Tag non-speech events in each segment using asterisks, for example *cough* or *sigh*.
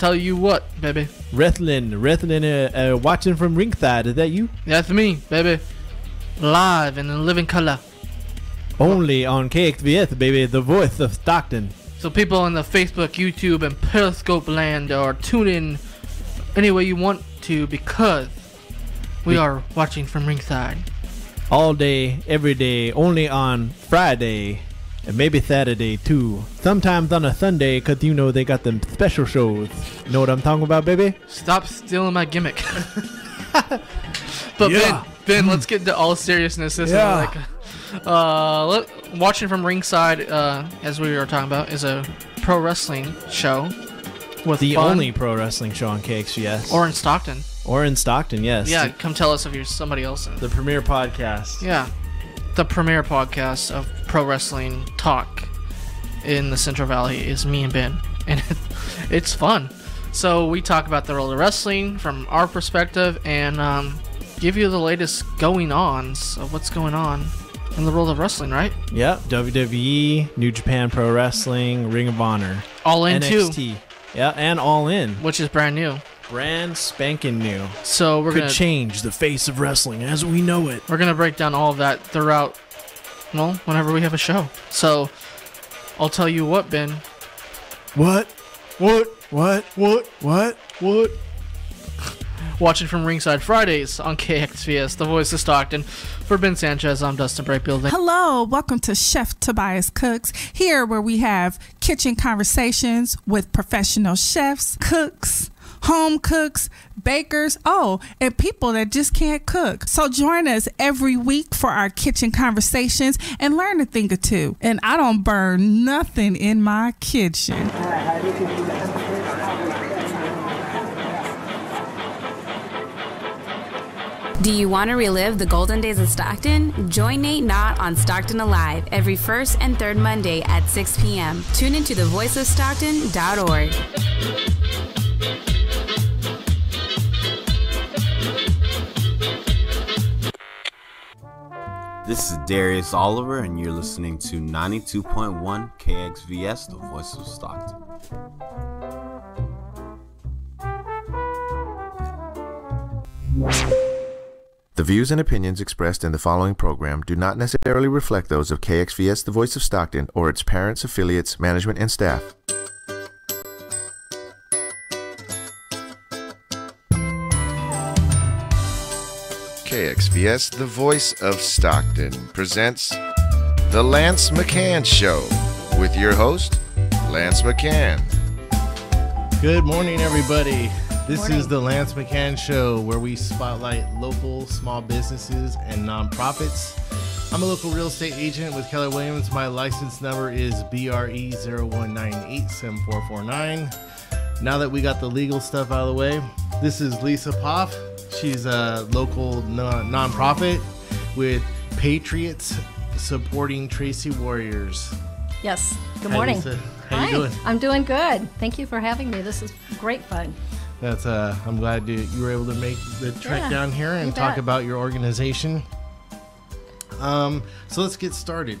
Tell you what, baby. Rethlin, Rethlin, uh, uh, watching from ringside. Is that you? That's me, baby. Live in the living color. Only on KXVS, baby, the voice of Stockton. So people on the Facebook, YouTube, and Periscope land are tuning any way you want to because we are watching from ringside. All day, every day, only on Friday. And maybe Saturday too. Sometimes on a Sunday, cause you know they got them special shows. Know what I'm talking about, baby? Stop stealing my gimmick. *laughs* but Yeah. Ben, Ben, let's get into all seriousness. This Yeah. is like, uh, let, watching from ringside, uh, as we were talking about, is a pro wrestling show with The fun- only pro wrestling show on KXVS. or in Stockton. or in Stockton, yes. Yeah, come tell us if you're somebody else. In. The premier podcast. Yeah, the premier podcast of pro wrestling talk in the Central Valley is me and Ben, and *laughs* it's fun. So we talk about the world of wrestling from our perspective and um, give you the latest going ons of what's going on in the world of wrestling. Right? Yep. WWE, New Japan Pro Wrestling, Ring of Honor, All in too, Yeah, and All In. which is brand new. Brand spanking new. So we're Could gonna change the face of wrestling as we know it. we're gonna break down all of that throughout. Well, whenever we have a show. So I'll tell you what, Ben. What? What? What? What? What? What? *laughs* Watching from Ringside Fridays on KXVS, the voice of Stockton. For Ben Sanchez, I'm Dustin Brightfield. Hello, welcome to Chef Tobias Cooks, here where we have kitchen conversations with professional chefs, cooks, home cooks, bakers, oh, and people that just can't cook. So join us every week for our kitchen conversations and learn a thing or two. And I don't burn nothing in my kitchen. Do you want to relive the golden days of Stockton? Join Nate Knott on Stockton Alive every first and third Monday at 6 p.m. Tune into thevoiceofstockton.org. This is Darius Oliver, and you're listening to 92.1 KXVS, the voice of Stockton. The views and opinions expressed in the following program do not necessarily reflect those of KXVS, the voice of Stockton, or its parents, affiliates, management, and staff. KXVS, the voice of Stockton, presents The Lance McHan Show with your host, Lance McHan. Good morning, everybody. This is the Lance McHan Show where we spotlight local small businesses and nonprofits. I'm a local real estate agent with Keller Williams. My license number is E BRE 01987449. Now that we got the legal stuff out of the way, this is Lisa Poff. She's a local non- nonprofit with Patriots supporting Tracy Warriors. Yes. Good Hi, morning. Lisa. How Hi. you doing? I'm doing good. Thank you for having me. This is great fun. That's uh I'm glad you, you were able to make the trek Yeah, down here and talk about your organization. Um so let's get started.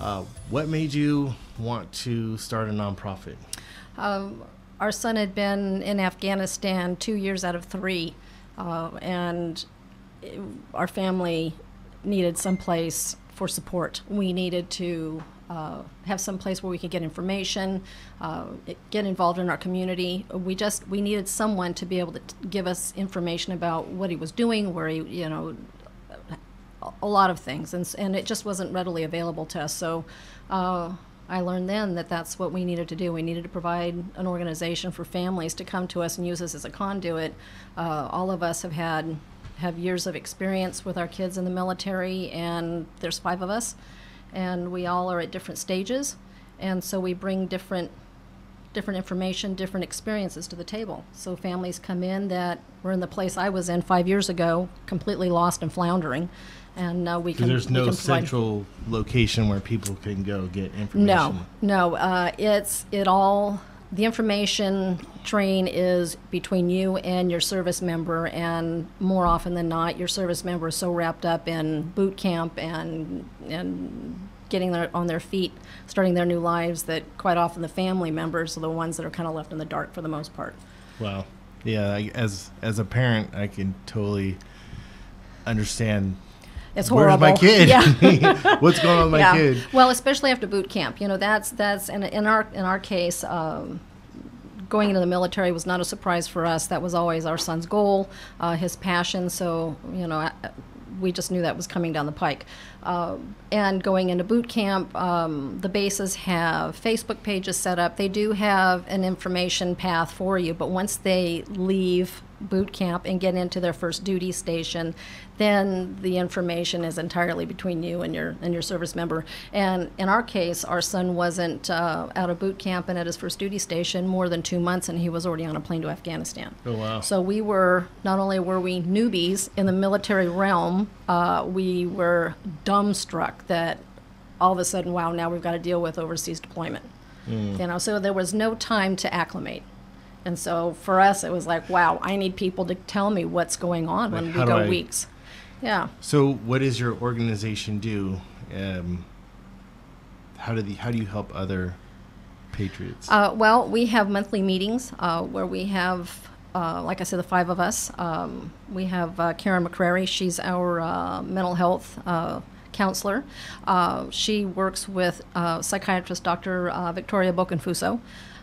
Uh, what made you want to start a nonprofit? Um, our son had been in Afghanistan two years out of three, uh, and it- our family needed some place for support. We needed to uh, have some place where we could get information, uh, get involved in our community. We just we needed someone to be able to give us information about what he was doing, where he you know a lot of things, and, and it just wasn't readily available to us. So uh, I learned then that that's what we needed to do. We needed to provide an organization for families to come to us and use us as a conduit. Uh, all of us have had have years of experience with our kids in the military, and there's five of us, and we all are at different stages, and so we bring different different information, different experiences to the table. So families come in that were in the place I was in five years ago, completely lost and floundering, and uh, we can. there's we no can provide- central location where people can go get information. No, no. Uh, it's it all. The information train is between you and your service member, and more often than not, your service member is so wrapped up in boot camp and and getting their, on their feet, starting their new lives. That quite often the family members are the ones that are kind of left in the dark for the most part. Wow. Yeah, I, as as a parent, I can totally understand. It's Where's horrible. my kid? Yeah. *laughs* What's going on with my kid? Well, especially after boot camp, you know, that's that's in, in our in our case, um, going into the military was not a surprise for us. That was always our son's goal, uh, his passion. So you know, I- we just knew that was coming down the pike. Uh, and going into boot camp, um, the bases have Facebook pages set up. They do have an information path for you, but once they leave boot camp and get into their first duty station, then the information is entirely between you and your and your service member. And in our case, our son wasn't uh, out of boot camp and at his first duty station more than two months, and he was already on a plane to Afghanistan. Oh wow. So we were not only were we newbies in the military realm, uh, we were dumbstruck that all of a sudden, wow, now we've got to deal with overseas deployment. Mm. You know, so there was no time to acclimate. And so for us, it was like, wow, I need people to tell me what's going on Like, when we go I- weeks. Yeah. So, what does your organization do? Um, how do the how do you help other patriots? Uh, well, we have monthly meetings uh, where we have, uh, like I said, the five of us. Um, we have uh, Karen McCrary. She's our uh, mental health uh, counselor. Uh, she works with uh, psychiatrist Dr. Uh, Victoria Bokenfuso.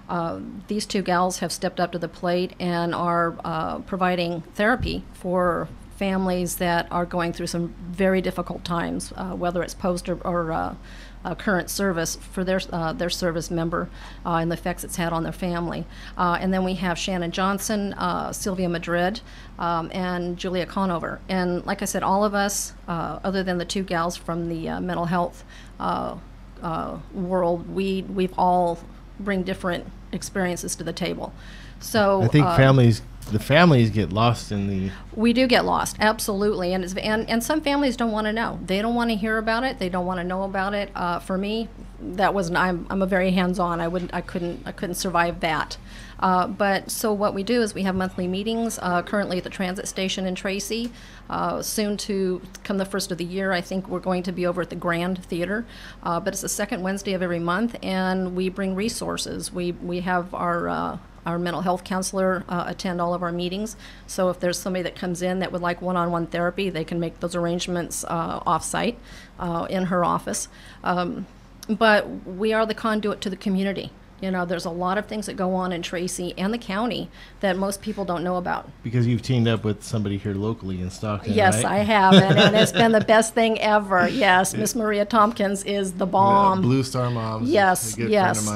Uh, these two gals have stepped up to the plate and are uh, providing therapy for families that are going through some very difficult times, uh, whether it's post or, or uh, uh, current service for their uh, their service member and the effects it's had on their family. And then we have Shannon Johnson, Sylvia Madrid, um, and Julia Conover. And like I said, all of us, other than the two gals from the mental health uh, world, we we've all bring different experiences to the table. So I think uh, families, the families get lost in the. we do get lost, absolutely, and it's, and and some families don't want to know. They don't want to hear about it. They don't want to know about it. Uh, for me, that wasn't. I'm I'm a very hands-on. I wouldn't. I couldn't. I couldn't survive that. Uh, but so what we do is we have monthly meetings. Uh, currently at the transit station in Tracy. Uh, soon to come the first of the year, I think we're going to be over at the Grand Theater. Uh, but it's the second Wednesday of every month, and we bring resources. We we have our uh, our mental health counselor uh, attend all of our meetings. So if there's somebody that comes in that would like one-on-one therapy, they can make those arrangements uh, off-site uh, in her office. Um, but we are the conduit to the community. You know, there's a lot of things that go on in Tracy and the county that most people don't know about. Because you've teamed up with somebody here locally in Stockton. Yes, right? I have, and, and it's been the *laughs* best thing ever. Yes, Miss Maria Tompkins is the Yeah, bomb. Blue Star Moms. Yes, yes.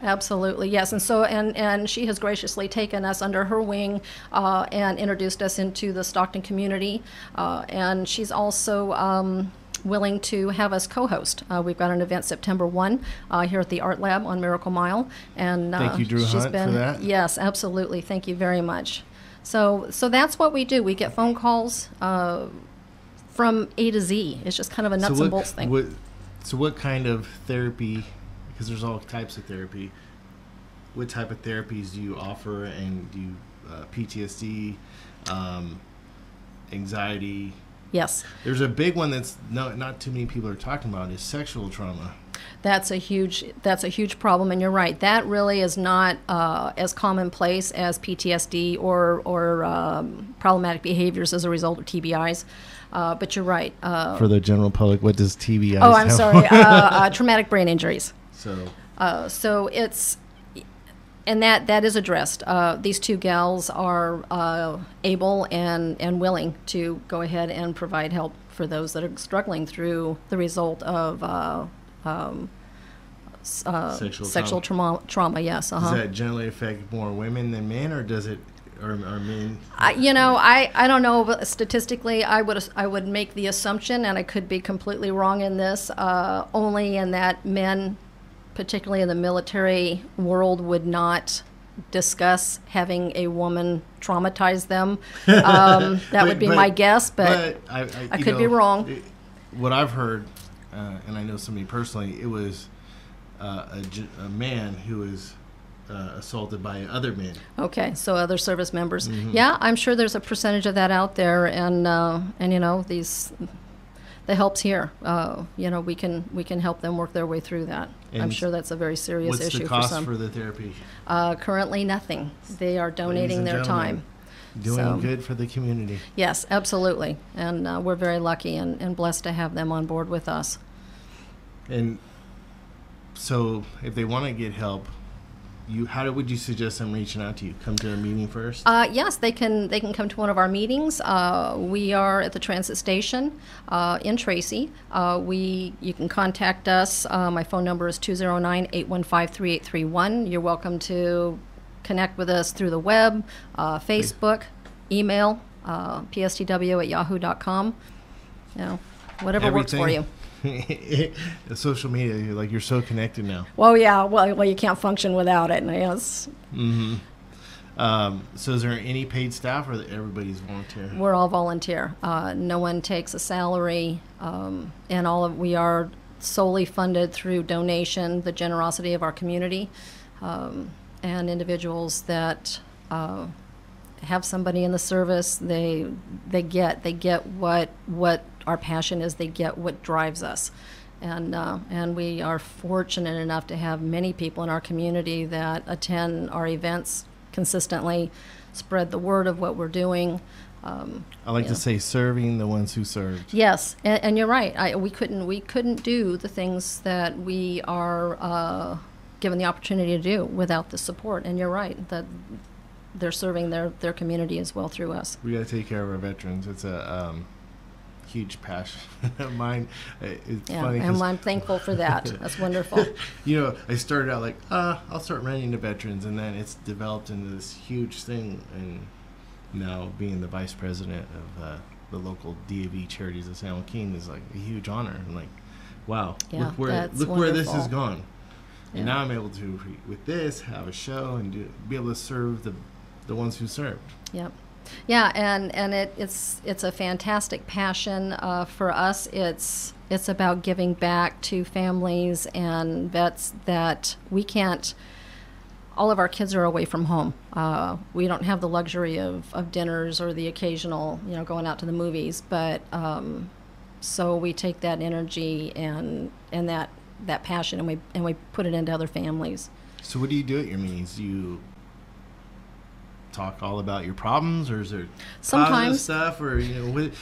Friend of mine. Absolutely, yes. And so, and, and she has graciously taken us under her wing uh, and introduced us into the Stockton community. Uh, and she's also um, willing to have us co-host. Uh, we've got an event September 1 uh, here at the Art Lab on Miracle Mile. And uh, Thank you, Drew she's Hunt, for that. Yes, absolutely. Thank you very much. So, so that's what we do. We get phone calls uh, from A to Z. It's just kind of a nuts so and bolts thing. What, so what kind of therapy? Because there's all types of therapy. What type of therapies do you offer, and do you uh, PTSD, um, anxiety? yes. There's a big one that's no, not too many people are talking about is sexual trauma. That's a huge that's a huge problem, and you're right. That really is not uh, as commonplace as PTSD or or um, problematic behaviors as a result of TBIs. Uh, but you're right. Uh, For the general public, what does TBI? oh, I'm sorry. uh, uh, traumatic brain injuries. So Uh, so it's and that that is addressed. Uh, these two gals are uh, able and and willing to go ahead and provide help for those that are struggling through the result of. Uh, um, uh, Sexual sexual trauma. trauma, yes. Uh-huh. does that generally affect more women than men, or does it, or, or men? I, you know, I, I don't know but statistically. I would I would make the assumption, and I could be completely wrong in this, uh, only in that men, particularly in the military world, would not discuss having a woman traumatize them. *laughs* Um, that But- would be but- my guess, but, I, I, I you could be wrong. it- what I've heard, uh, and I know somebody personally, it was uh, a, a man who was uh, assaulted by other men. okay. So other service members, Mm-hmm. yeah, I'm sure there's a percentage of that out there, and uh, and you know these the help's here. Uh, you know, we can we can help them work their way through that. I'm And sure that's a very serious What's issue the for cost some. for the therapy? uh, currently, nothing. They are donating and their gentlemen. time. Doing So- good for the community. Yes, absolutely, and uh, we're very lucky and, and blessed to have them on board with us. And so, if they want to get help, you how would you suggest them reaching out to you? Come to a meeting first. Uh, yes, they can. They can come to one of our meetings. Uh, we are at the transit station uh, in Tracy. Uh, we you can contact us. Uh, my phone number is 209-815-3831. You're welcome to connect with us through the web, uh, Facebook, email, uh, pstw at yahoo.com. You know, whatever works for you. *laughs* Social media, you're like you're so connected now. Well, yeah. Well, well, you can't function without it. And yes, Um, so, is there any paid staff, or everybody's volunteer? We're all volunteer. Uh, no one takes a salary, um, and all of we are solely funded through donation, the generosity of our community, um, and individuals that uh, have somebody in the service. They they get they get what what our passion is. They get what drives us. And, uh, and we are fortunate enough to have many people in our community that attend our events consistently, spread the word of what we're doing. Um, I like yeah. to say, serving the ones who served. Yes, and, and you're right. I, we couldn't we couldn't do the things that we are uh, given the opportunity to do without the support. And you're right that they're serving their their community as well through us. We got to take care of our veterans. It's a um, huge passion *laughs* of mine. It's Yeah, funny and I'm thankful for that. That's *laughs* wonderful. you know, I started out like, uh, I'll start running to veterans, and then it's developed into this huge thing. And now being the vice president of uh, the local DAV Charities of San Joaquin is like a huge honor. And like, wow, Yeah, look where look where this has wonderful. gone. And now I'm able to, with this, have a show and do, be able to serve the the ones who served. Yep. Yeah, and and it, it's it's a fantastic passion uh, for us. It's it's about giving back to families and vets that we can't. All of our kids are away from home. Uh, we don't have the luxury of, of dinners or the occasional, you know, going out to the movies. But um, so we take that energy and and that that passion and we and we put it into other families. So what do you do at your meetings? Do you talk all about your problems, or is there positive Sometimes. stuff, or you know, what,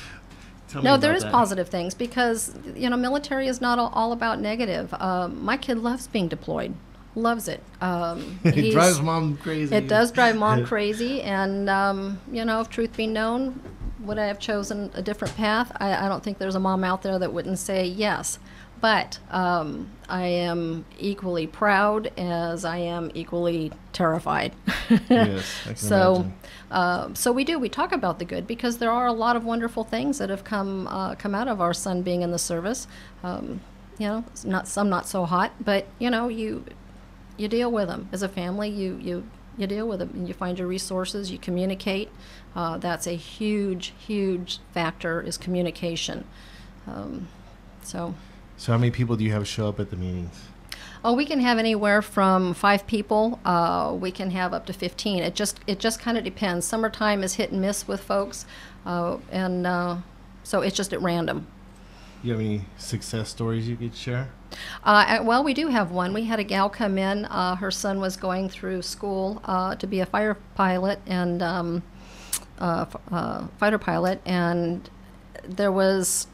tell me No, there is that. positive things because you know military is not all, all about negative. Um, my kid loves being deployed, loves it. Um, *laughs* it drives mom crazy. It does drive mom *laughs* crazy, and um, you know, if truth be known, would I have chosen a different path? I, I don't think there's a mom out there that wouldn't say yes. But um, I am equally proud as I am equally terrified. Yes, I *laughs* can so, uh, so we do. We talk about the good because there are a lot of wonderful things that have come uh, come out of our son being in the service. Um, you know, not some not so hot, but you know, you you deal with them as a family. You you you deal with them, and you find your resources. You communicate. Uh, that's a huge, huge factor is communication. Um, so. So how many people do you have show up at the meetings? Oh, we can have anywhere from five people. Uh, we can have up to fifteen. It just it just kind of depends. Summertime is hit and miss with folks, uh, and uh, so it's just at random. You have any success stories you could share? Uh, well, we do have one. We had a gal come in. Uh, her son was going through school uh, to be a fire pilot and um, uh, f- uh, fighter pilot, and there was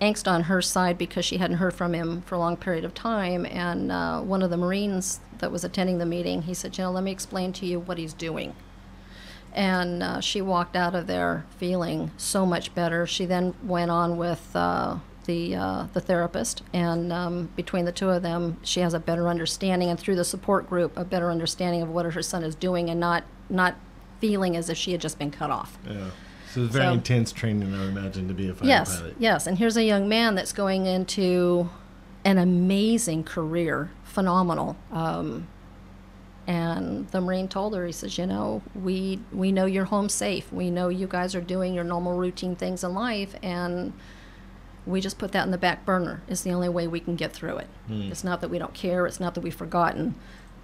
angst on her side because she hadn't heard from him for a long period of time. And uh, one of the Marines that was attending the meeting, he said, "You know, let me explain to you what he's doing." And uh, she walked out of there feeling so much better. She then went on with uh, the uh, the therapist, and um, between the two of them, she has a better understanding, and through the support group, a better understanding of what her son is doing, and not not feeling as if she had just been cut off. Yeah. So it's very So- intense training, I would imagine, to be a fighter yes, pilot. yes. And here's a young man that's going into an amazing career, phenomenal. Um, and the Marine told her, he says, you know, we we know you're home safe. We know you guys are doing your normal routine things in life, and we just put that in the back burner. It's the only way we can get through it. It's not that we don't care. It's not that we've forgotten.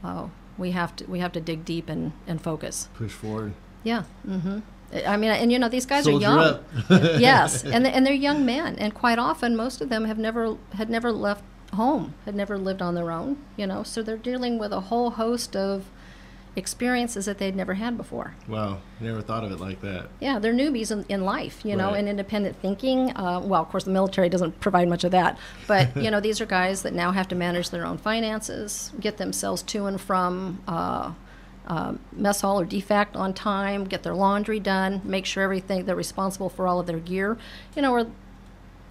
Uh, we have to we have to dig deep and, and focus. Push forward. Yeah. hmm I mean, and you know, these guys Soldier are young. up. *laughs* yes, and and they're young men, and quite often, most of them have never had never left home, had never lived on their own. You know, so they're dealing with a whole host of experiences that they'd never had before. Wow, never thought of it like that. Yeah, they're newbies in, in life, you know, Right. and independent thinking. Uh, well, of course, the military doesn't provide much of that, but you know, *laughs* these are guys that now have to manage their own finances, get themselves to and from uh, uh, mess hall or DFAC on time, get their laundry done, make sure everything they're responsible for all of their gear. You know, or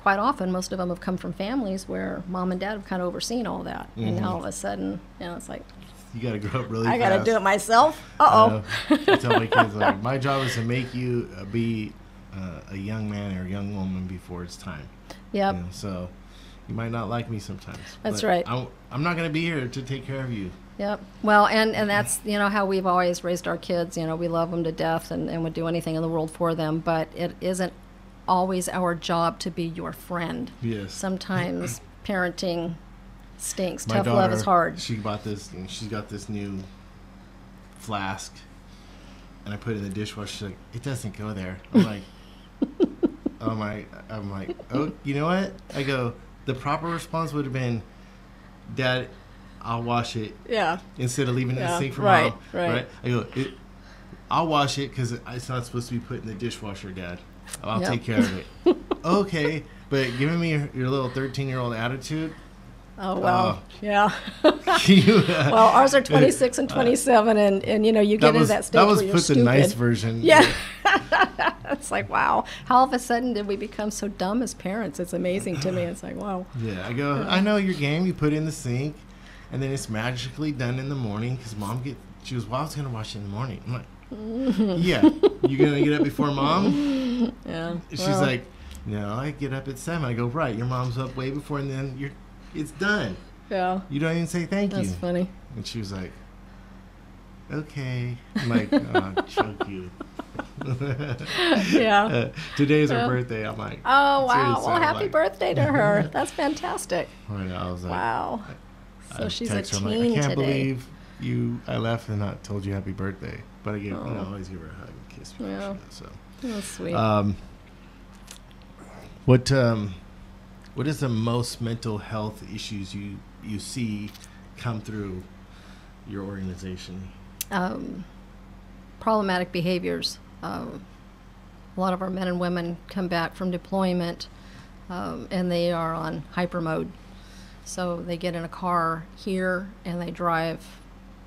quite often most of them have come from families where mom and dad have kind of overseen all that, and now all of a sudden, you know, it's like You got to grow up really I fast. got to do it myself. Uh oh. know. I tell my kids like my job is to make you uh, be uh, a young man or a young woman before it's time. Yep. You know, so you might not like me sometimes. That's right. I'm, I'm not going to be here to take care of you. Yep. Well, and, and that's, you know, how we've always raised our kids. You know, we love them to death and, and would do anything in the world for them, but it isn't always our job to be your friend. Yes. Sometimes *clears throat* parenting stinks. My Tough love is hard. She bought this. And she's got this new flask, and I put it in the dishwasher. She's like, "It doesn't go there." I'm like, *laughs* "Oh my!" I'm like, "Oh, you know what?" I go. The proper response would have been, "Dad, I'll wash it Yeah. instead of leaving it in the sink for right, mom." right. I go. It, I'll wash it because it's not supposed to be put in the dishwasher, Dad. I'll Yep. take care of it. *laughs* okay, but giving me your, your little 13 year old attitude. Oh, well. Oh. yeah. *laughs* you, uh, *laughs* well, ours are 26 and 27, and, and you know, you get that was, into that stage that was where put stupid. the nice version. Yeah. it's like, wow. How all of a sudden did we become so dumb as parents? It's amazing to me. It's like, wow. Yeah, I go. I know your game. You put it in the sink, and then it's magically done in the morning because mom get. She goes, "Well, I was gonna wash it in the morning." I'm like, *laughs* "Yeah, you gonna get up before mom?" Yeah. She's well, like, "No, I get up at seven. I go, "Right, your mom's up way before, and then you're, it's done. yeah. You don't even say thank That's you." That's funny. And she was like, "Okay." I'm like, "Oh, choke you." Yeah. *laughs* Uh, today's her birthday. I'm like, Oh wow! Well, happy like- birthday to her. *laughs* That's fantastic. I know, I was like, Wow. So I she's a her, I'm teen like, I can't today. believe you. I left and not told you happy birthday. But I know, Oh. I always give her a hug and kiss. before she Yeah. does, So, That's sweet. um, what um, what is the most mental health issues you you see come through your organization? um, problematic behaviors. Um, a lot of our men and women come back from deployment um, and they are on hyper mode. So they get in a car here and they drive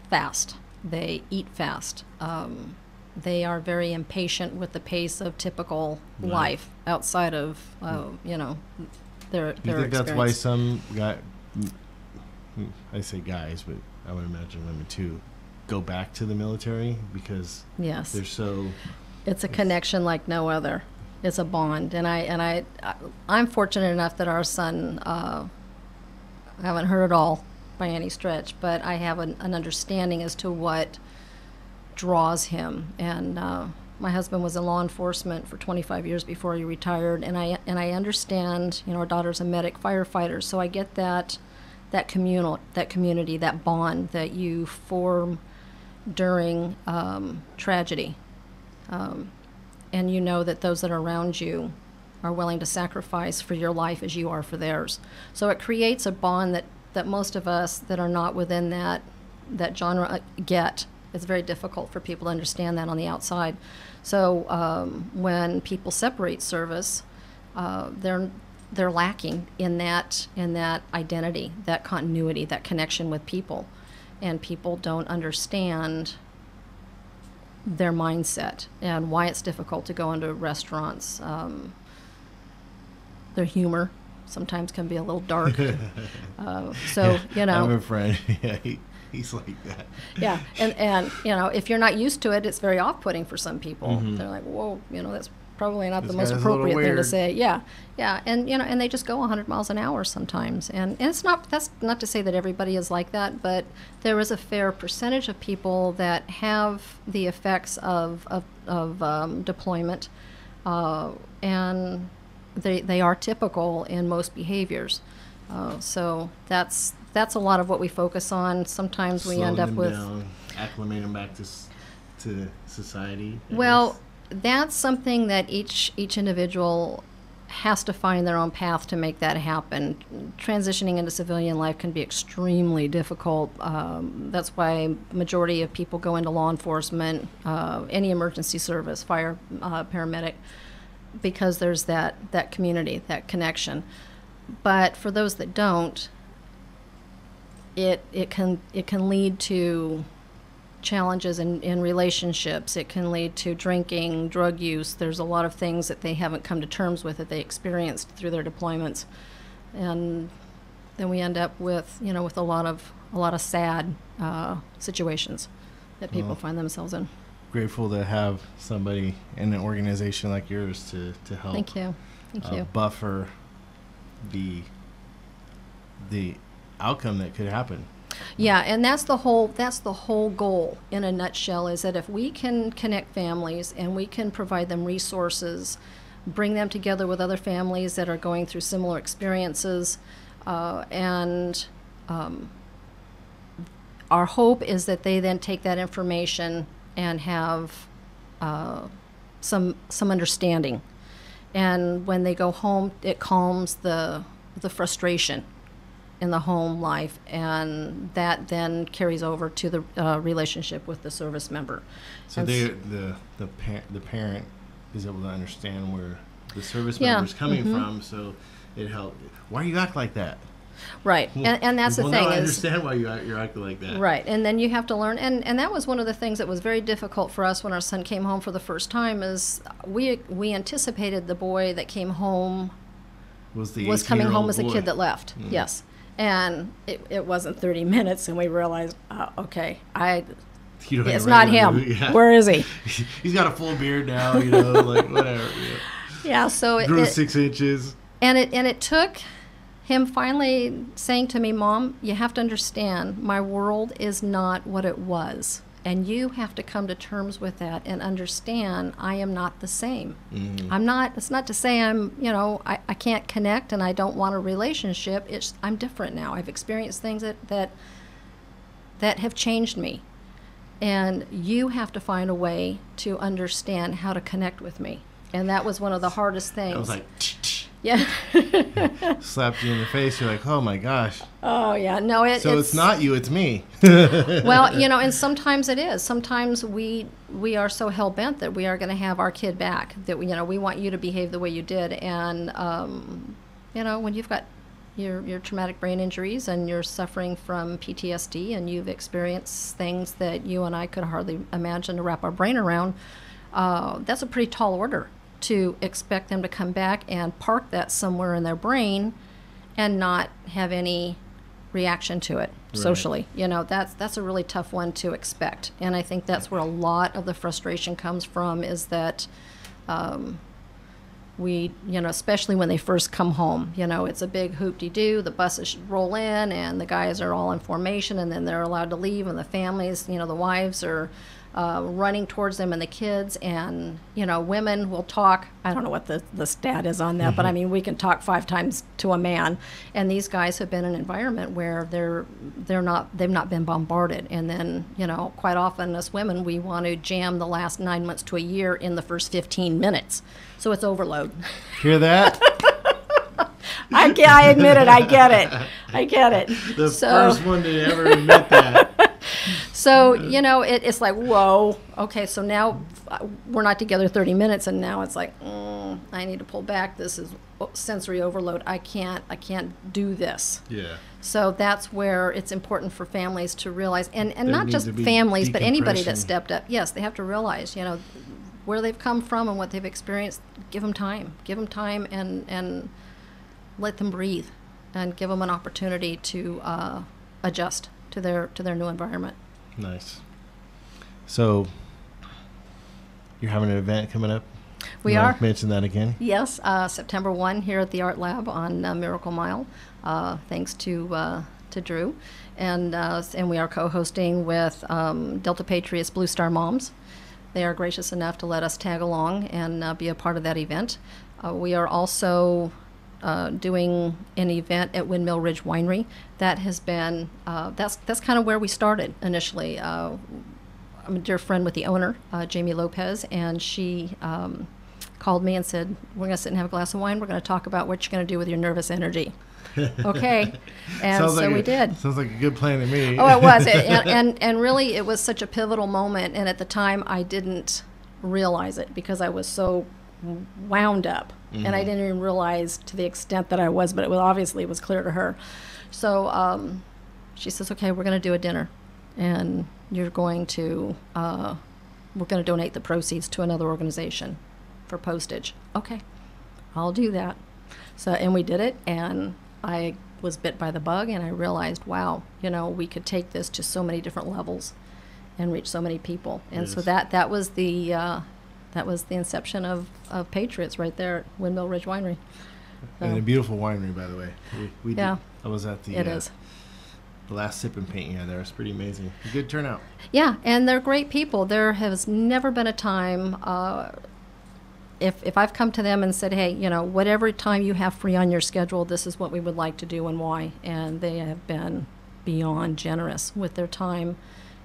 fast. They eat fast. Um, they are very impatient with the pace of typical Right. life outside of, uh, you know, their Do you their think that's why some guy, mm, mm, I say guys, but I would imagine women too, go back to the military because yes. they're so it's a connection like no other. It's a bond, and I and I, I I'm fortunate enough that our son. Uh, I haven't heard it all by any stretch, but I have an, an understanding as to what draws him. And uh, my husband was in law enforcement for 25 years before he retired, and I and I understand. You know, our daughter's a medic firefighter, so I get that that communal that community that bond that you form during um, tragedy um, and you know that those that are around you are willing to sacrifice for your life as you are for theirs. So it creates a bond that, that most of us that are not within that that genre uh, get. It's very difficult for people to understand that on the outside. So um, when people separate service, uh, they're they're lacking in that in that identity, that continuity, that connection with people, and people don't understand their mindset and why it's difficult to go into restaurants. Um, their humor sometimes can be a little dark. *laughs* uh, so you know, I have know, a friend. *laughs* Yeah, he, he's like that. yeah, and and you know, if you're not used to it, it's very off-putting for some people. They're like, "Whoa, you know, that's probably not This the most guy's a little appropriate thing to say." Yeah, yeah, and you know, and they just go 100 miles an hour sometimes, and, and it's not that's not to say that everybody is like that, but there is a fair percentage of people that have the effects of of, of um, deployment, uh, and they they are typical in most behaviors. Uh, so that's that's a lot of what we focus on. Sometimes we Slowing end up them with down, acclimate them back to to society. I well, guess. that's something that each each individual has to find their own path to make that happen. Transitioning into civilian life can be extremely difficult. Um, that's why majority of people go into law enforcement, uh, any emergency service, fire, uh, paramedic, because there's that that community, that connection. But for those that don't, it it can it can lead to challenges in, in relationships. It can lead to drinking, drug use. There's a lot of things that they haven't come to terms with that they experienced through their deployments, and then we end up with you know with a lot of a lot of sad uh, situations that people find themselves in. Grateful to have somebody in an organization like yours to to help. Thank you, thank uh, you. Buffer the the outcome that could happen. Yeah, and that's the whole that's the whole goal in a nutshell is that if we can connect families and we can provide them resources, bring them together with other families that are going through similar experiences, uh, and um, our hope is that they then take that information and have uh, some some understanding, and when they go home, it calms the the frustration in the home life, and that then carries over to the uh, relationship with the service member. So they the the par- the parent is able to understand where the service member is coming mhm. from, so it helps. Why you act like that? Right, and, and that's the thing now I is understand why you, you're acting like that. right, and then you have to learn, and and that was one of the things that was very difficult for us when our son came home for the first time. Is we we anticipated the boy that came home Was the was coming 18-year-old home as a kid that left. Mm. Yes. And it, it wasn't 30 *laughs* minutes, and we realized, uh, okay, I You don't it's not him. *laughs* yeah. Where is he? *laughs* He's got a full beard now, you know, like whatever. You know. Yeah. So it, Grew it- six inches. and it and it took him finally saying to me, "Mom, you have to understand, my world is not what it was." And you have to come to terms with that and understand I am not the same. Mm-hmm. I'm not, it's not to say I'm, you know, I, I can't connect and I don't want a relationship. It's, I'm different now. I've experienced things that, that, that have changed me. And you have to find a way to understand how to connect with me. And that was one of the hardest things. I was like, yeah. *laughs* slapped you in the face. You're like, oh my gosh. Oh yeah, no, it, So it's, not you, it's me. *laughs* well, you know, and sometimes it is. Sometimes we we are so hell bent that we are going to have our kid back. That we, you know, we want you to behave the way you did, and um, you know, when you've got your your traumatic brain injuries and you're suffering from PTSD and you've experienced things that you and I could hardly imagine to wrap our brain around, uh, that's a pretty tall order to expect them to come back and park that somewhere in their brain and not have any reaction to it socially. You know, that's that's a really tough one to expect, and I think that's where a lot of the frustration comes from. Is that um, we, you know, especially when they first come home, you know, it's a big hoop-de-doo. The buses roll in, and the guys are all in formation, and then they're allowed to leave, and the families, you know, the wives are uh, running towards them, and the kids, and you know, women will talk. I don't know what the the stat is on that, but I mean, we can talk five times to a man, and these guys have been in an environment where they're they're not they've not been bombarded, and then you know, quite often as women, we want to jam the last nine months to a year in the first 15 minutes, so it's overload. Hear that? *laughs* I, get, I admit it. I get it. I get it. The so, first one to ever admit that. So you know, it, it's like, whoa. Okay, so now uh, we're not together 30 minutes, and now it's like, mm, I need to pull back. This is sensory overload. I can't. I can't do this. Yeah. So that's where it's important for families to realize, and, and There not just families, but anybody that stepped up. Yes, they have to realize, you know, where they've come from and what they've experienced. Give them time. Give them time and and let them breathe, and give them an opportunity to uh, adjust to their to their new environment. Nice. So, you're having an event coming up? We You are. Mention that again. Yes, uh, September 1 here at the Art Lab on uh, Miracle Mile, uh, thanks to, uh, to Drew. And, uh, and we are co hosting with um, Delta Patriots Blue Star Moms. They are gracious enough to let us tag along and uh, be a part of that event. Uh, we are also uh, doing an event at Windmill Ridge Winery. That has been, uh, that's, that's kind of where we started initially. Uh, I'm a dear friend with the owner, uh, Jamie Lopez, and she um, called me and said, "We're going to sit and have a glass of wine. We're going to talk about what you're going to do with your nervous energy." *laughs* okay, and Sounds so like we a- did. Sounds like a good plan to me. Oh, it was, It- *laughs* and, and and really, it was such a pivotal moment. And at the time, I didn't realize it because I was so wound up, and I didn't even realize to the extent that I was. But it was obviously it was clear to her. So um, she says, "Okay, we're going to do a dinner, and you're going to uh, we're going to donate the proceeds to another organization for postage." Okay, I'll do that. So, and we did it, and I was bit by the bug, and I realized, wow, you know, we could take this to so many different levels and reach so many people. And so that that was the uh, that was the inception of, of Patriots right there at Windmill Ridge Winery. And a beautiful winery, by the way. We, we Yeah. Did, I was at the, it uh, is. the last sip and paint you had there. It's pretty amazing. Good turnout. Yeah, and they're great people. There has never been a time uh, if if I've come to them and said, "Hey, you know, whatever time you have free on your schedule, this is what we would like to do and why," and they have been beyond generous with their time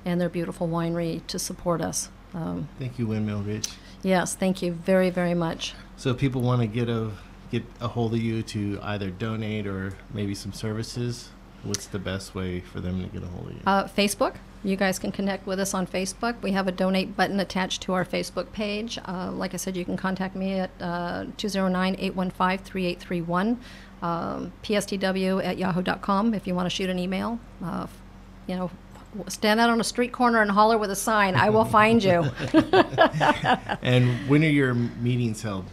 and their beautiful winery to support us. Um, Thank you, Windmill Ridge. Yes, thank you very very much. So if people want to get a get a hold of you to either donate or maybe some services, what's the best way for them to get a hold of you? Uh, Facebook. You guys can connect with us on Facebook. We have a donate button attached to our Facebook page. Uh, like I said, you can contact me at uh, 209 815 3831, um, pstw at yahoo.com if you want to shoot an email. Uh, you know, stand out on a street corner and holler with a sign. I will find you. *laughs* and when are your meetings held?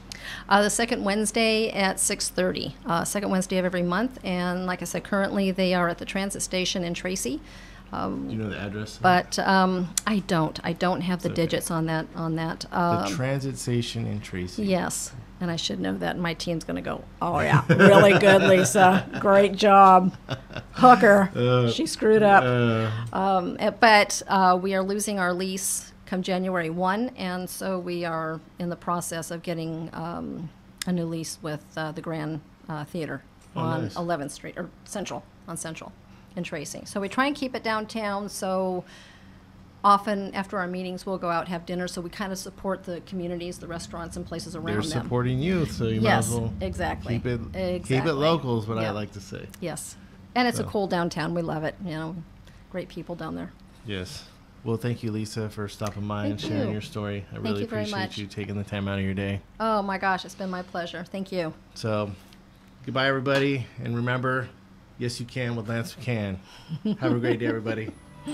Uh, the second Wednesday at 6:30, uh, second Wednesday of every month, and like I said, currently they are at the transit station in Tracy. Um, Do you know the address? but um, I don't. I don't have the okay. digits on that. On that. the Um, transit station in Tracy. yes, and I should know that. And my team's going to go. Oh yeah, really good, Lisa. Great job, hooker. she screwed up. Uh, Um, uh, but uh, we are losing our lease come January one, and so we are in the process of getting um, a new lease with uh, the Grand uh, Theater Oh, on nice. 11th Street or Central on Central in Tracy. So we try and keep it downtown. So often after our meetings, we'll go out have dinner. So we kind of support the communities, the restaurants, and places around they're them. supporting you, so you yes, might as well exactly. keep it keep Exactly. it local is what I Yeah. like to say. Yes, and it's So. a cool downtown. We love it. You know, great people down there. Yes. Well, thank you, Lisa, for stopping by and Thank sharing you. your story. I Thank really you very appreciate much. you taking the time out of your day. Oh my gosh, it's been my pleasure. Thank you. So, goodbye, everybody, and remember, yes, you can with Lance McHan. Have a great day, everybody. *laughs*